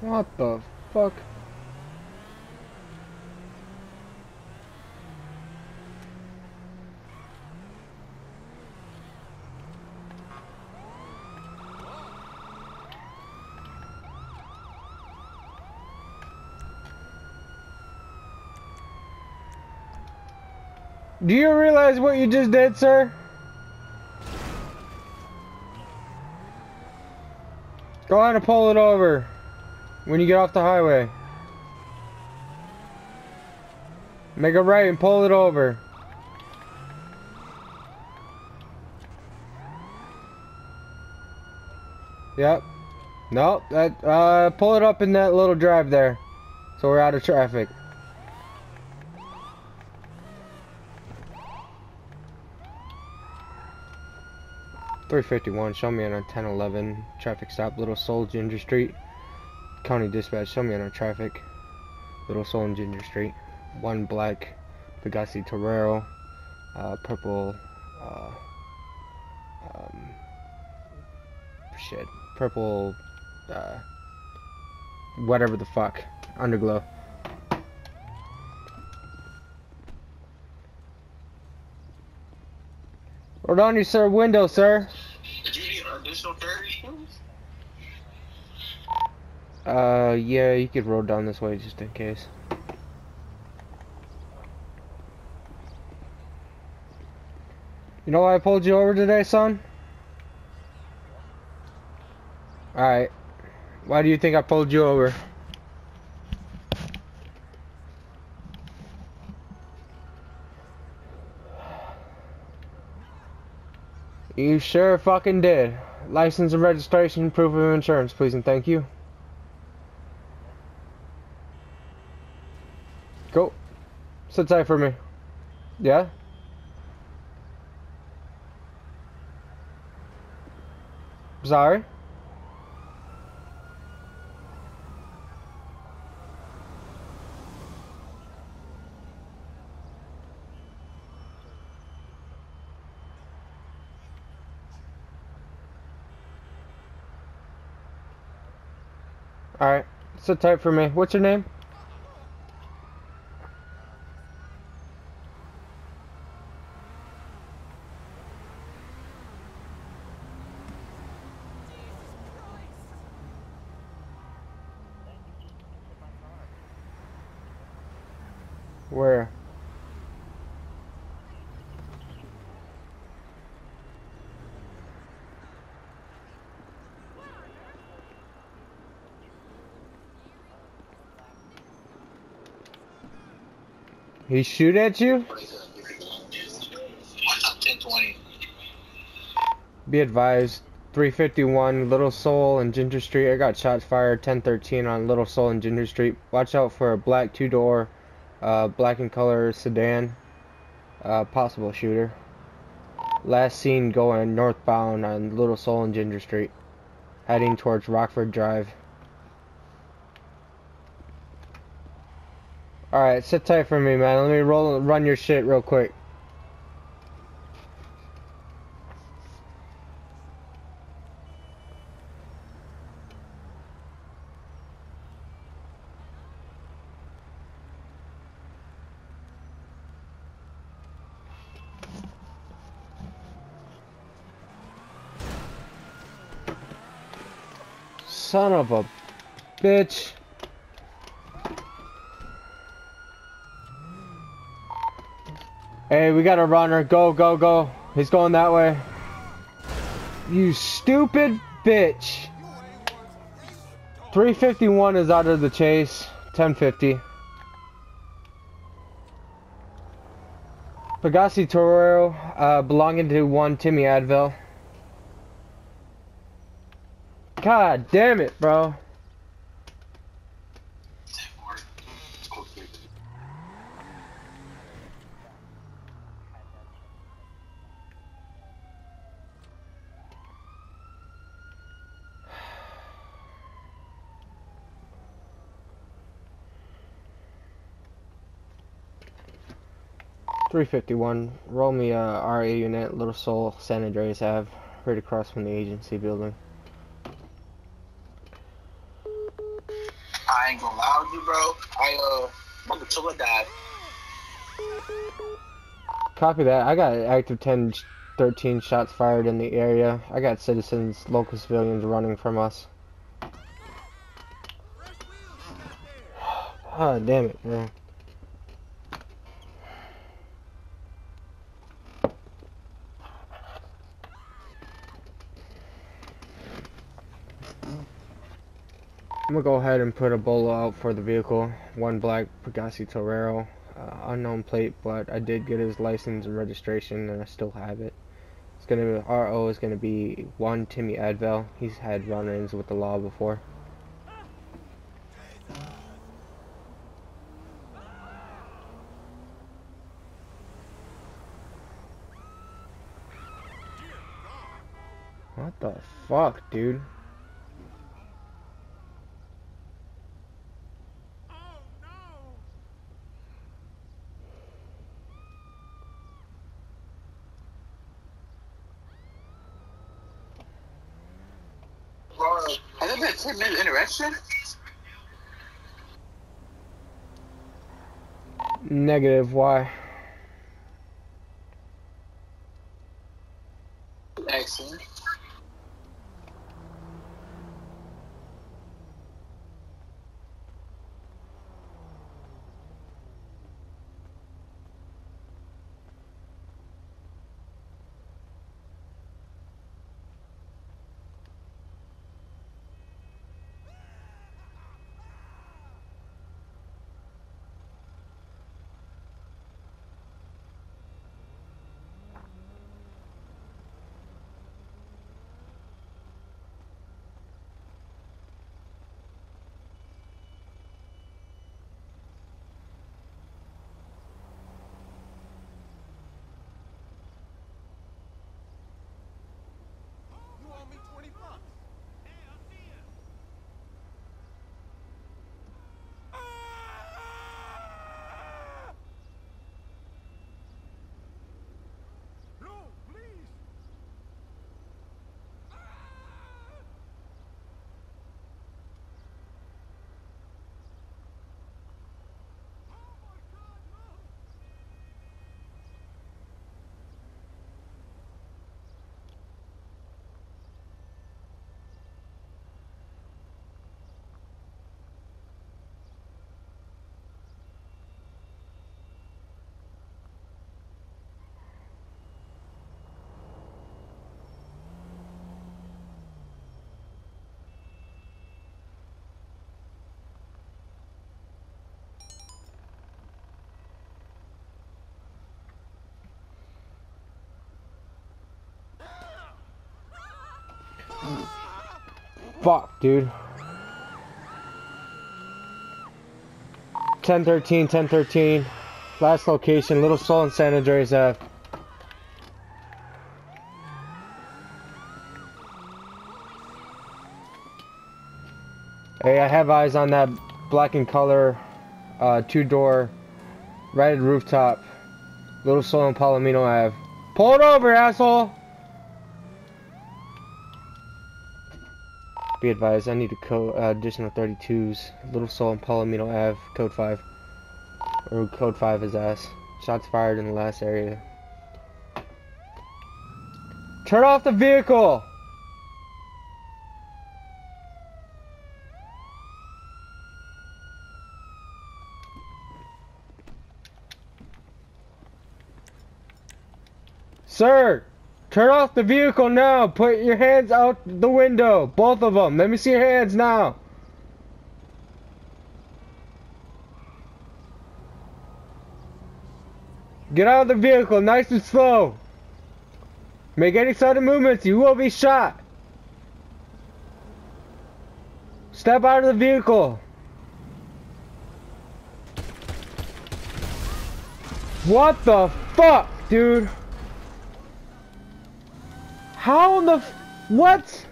What the fuck? Do you realize what you just did, sir? Go ahead and pull it over when you get off the highway. Make a right and pull it over. Yep. Nope. That uh pull it up in that little drive there. So we're out of traffic. Three fifty one, show me on a ten eleven traffic stop, Little Seoul Ginger Street. County Dispatch, show me on a traffic. Little Seoul and Ginger Street. One black Pegassi Torero, uh, purple uh, um, shit. Purple uh, whatever the fuck. Underglow. Hold on your sir window, sir. Did you get additional ferry Uh, yeah, you could roll down this way just in case. You know why I pulled you over today, son? Alright. Why do you think I pulled you over? You sure fucking did. License and registration, proof of insurance, please and thank you. Go. Sit tight for me. Yeah? Sorry? Alright. Sit tight for me. What's your name? Where? He shoot at you? What's up, 1020? Be advised, 351 Little Seoul and Ginger Street. I got shots fired 1013 on Little Seoul and Ginger Street. Watch out for a black two-door, uh, black and color sedan. Uh, possible shooter. Last seen going northbound on Little Seoul and Ginger Street, heading towards Rockford Drive. Alright, sit tight for me, man. Let me roll, run your shit real quick. Son of a bitch. Hey, we got a runner. Go, go, go. He's going that way. You stupid bitch. 351 is out of the chase. 1050. Pegassi Torero, uh, belonging to one Timmy Advil. God damn it, bro. Three fifty one. Roll me a RA unit, Little Seoul, San Andreas Ave, right across from the agency building. I ain't gonna lie to you, bro. I uh, I'm until I die. Copy that. I got active 10, 13 shots fired in the area. I got citizens, local civilians running from us. Ah, damn it, man. I'm gonna go ahead and put a bolo out for the vehicle. One black Pegassi Torero, uh, unknown plate, but I did get his license and registration, and I still have it. It's gonna be RO is gonna be one Timmy Advell. He's had run-ins with the law before. What the fuck, dude? Bro, has it been 10 minute interaction? Negative, why? Excellent. You owe me 20 bucks. No, please. Oh my God, no. Fuck, dude. 1013, 1013. Last location, Little Seoul and San Andreas Ave. Hey, I have eyes on that black and color, uh, two door, right rooftop. Little Seoul and Palomino Ave. Pull it over, asshole! Be advised, I need a code, uh, additional 32s. Little Seoul and Palomino Ave, code 5. Or code 5 is ass. Shots fired in the last area. Turn off the vehicle! Sir! Turn off the vehicle now! Put your hands out the window! Both of them! Let me see your hands now! Get out of the vehicle, nice and slow! Make any sudden movements, you will be shot! Step out of the vehicle! What the fuck, dude? How in the f- what?